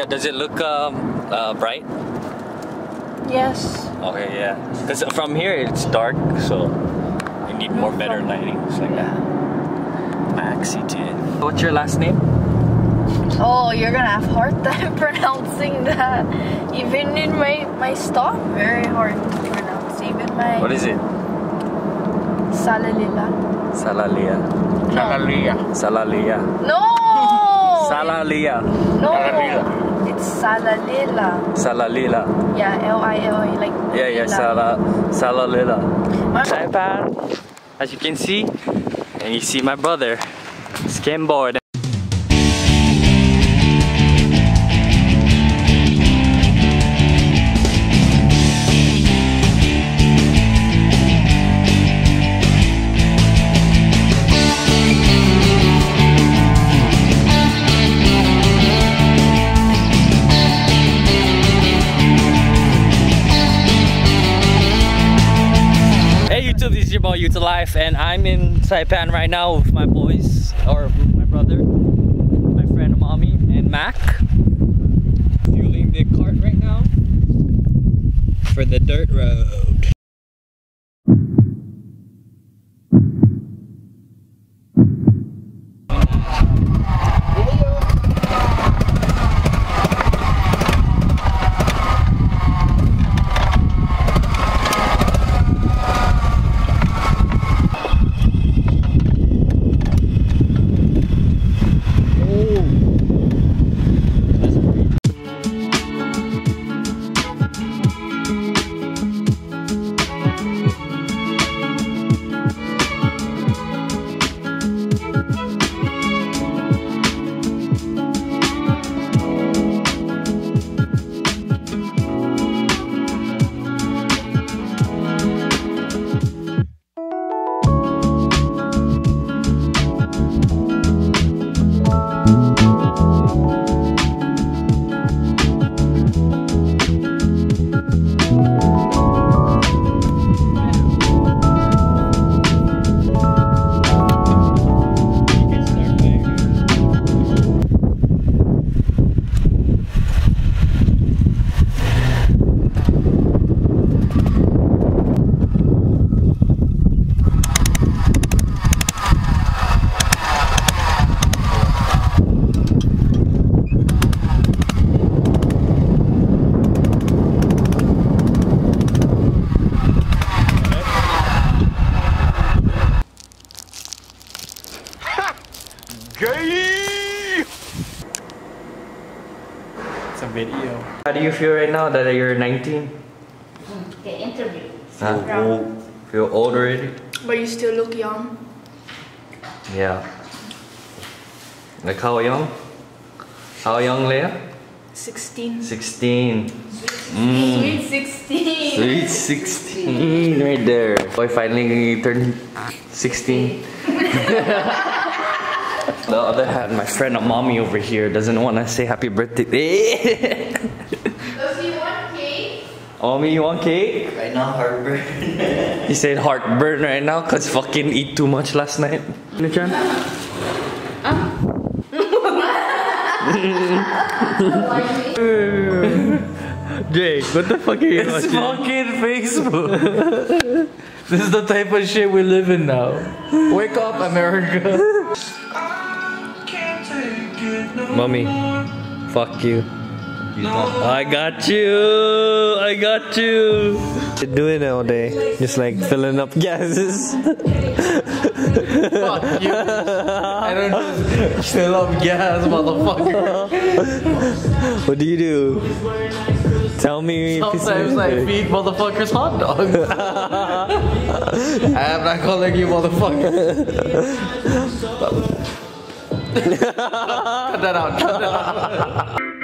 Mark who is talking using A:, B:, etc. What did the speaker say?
A: Leia, does it look um, uh, bright?
B: Yes.
A: Okay, yeah. Because from here it's dark, so you need more better lighting. It's like that. Maxi tin. What's your last name?
B: Oh, you're gonna have hard time pronouncing that. Even in my my stock, very hard to pronounce. Even my
A: What is it?
B: Salalila.
A: Salalia.
B: No.
A: Salalia.
B: No.
A: Salalia.
B: No. It's Salalila.
A: Salalila.
B: Yeah, L I L A like.
A: Yeah, yeah. Sala, Salalila.
B: My-
A: Saipan, as you can see, and you see my brother, skimboard. Is your boy Yuta Life and I'm in Saipan right now with my boys, or my brother, my friend Mommy, and Mac. Fueling the cart right now for the dirt road.
C: It's a video.
A: How do you feel right now that you're 19?
D: The interview.
A: Huh? Feel old already?
B: But you still look young.
A: Yeah. Like how young? How young, Leia?
B: 16.
A: 16. Mm.
D: Sweet 16.
A: Sweet 16 right there. Boy finally turned 16. the other hand, my friend mommy over here doesn't want to say happy birthday.
D: Does he want cake?
A: mommy, you want cake?
C: Right now, heartburn.
A: He said heartburn right now because fucking eat too much last night. Nichan?
C: Jake, what the fuck are you
A: It's
C: watching?
A: fucking Facebook.
C: This is the type of shit we live in now. Wake up, America.
A: Mommy, fuck you. I got you. I got you. Doing it all day, just like filling up gases.
C: Fuck you. I don't just fill up gas, motherfucker.
A: what do you do?
E: Tell me. if it's
C: Sometimes I
E: anything.
C: feed motherfuckers hot dogs. I'm not calling you motherfucker.
F: ただのただ
E: の